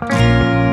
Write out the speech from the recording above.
Música